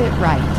Exit right.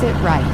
Exit right.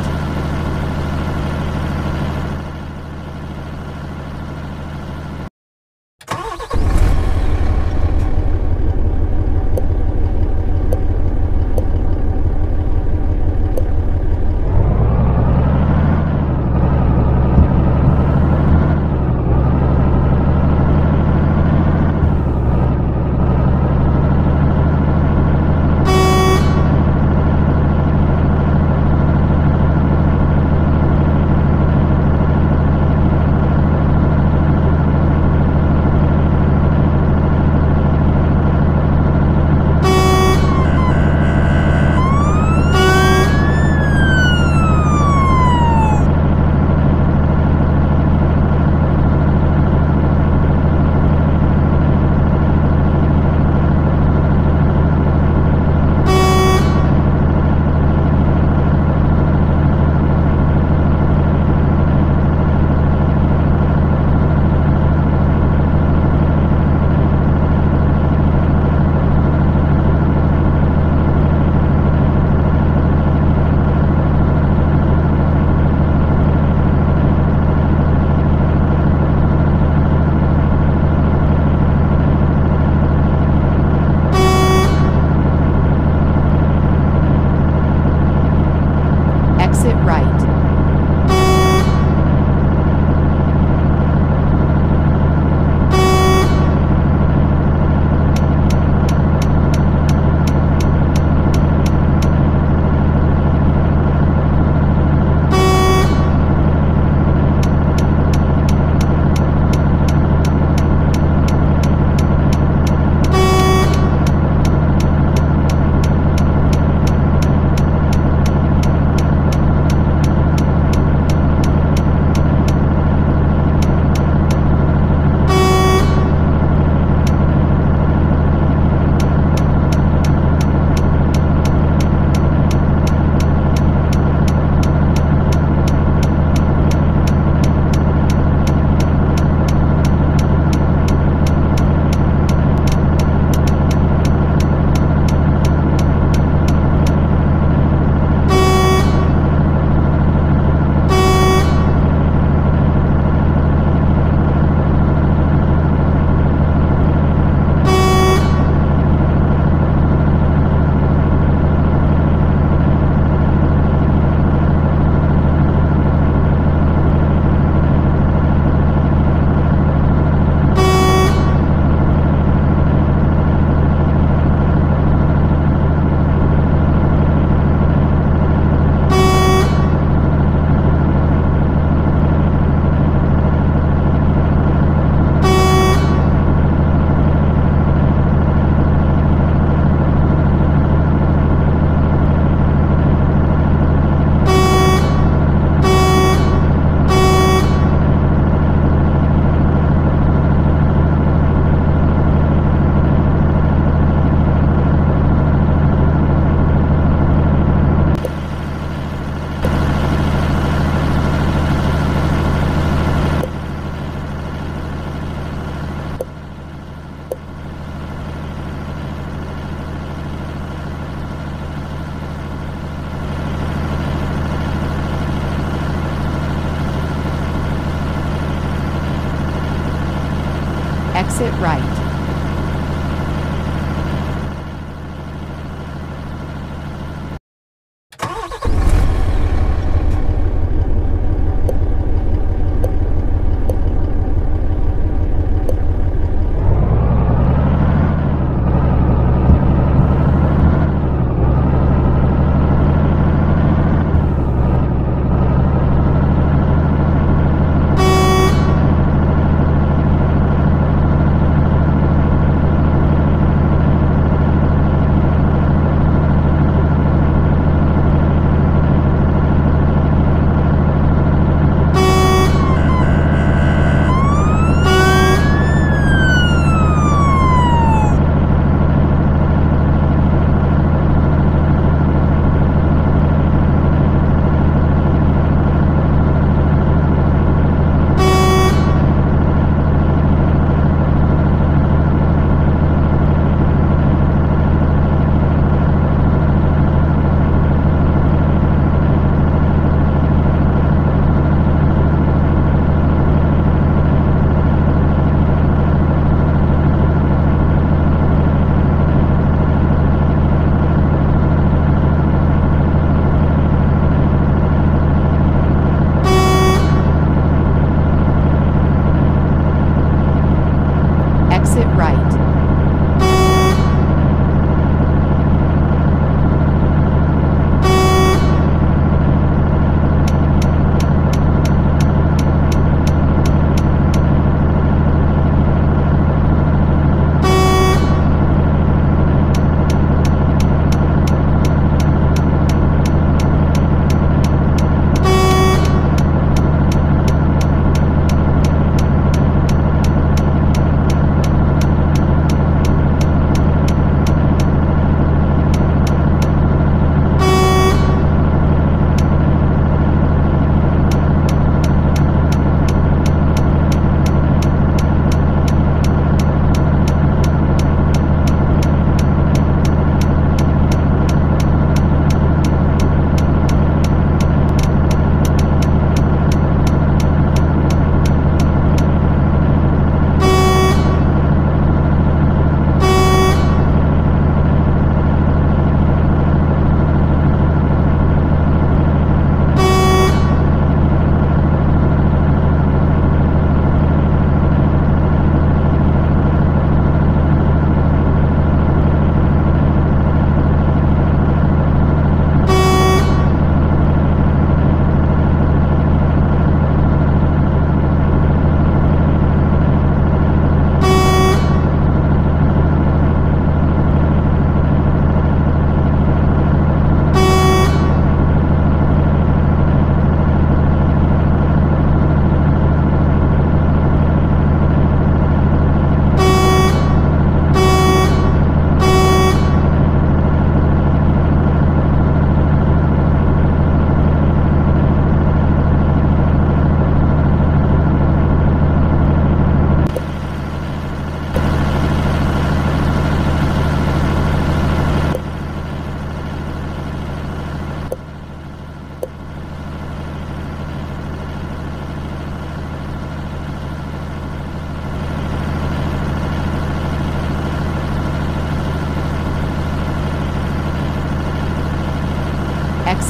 Exit right.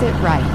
Exit right.